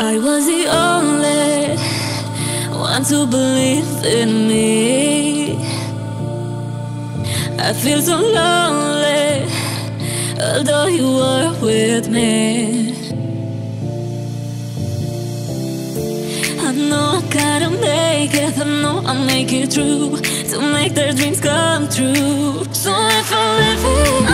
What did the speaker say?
I was the only one to believe in me. I feel so lonely, although you were with me. I know I gotta make it, I know I'll make it through to make their dreams come true. So if I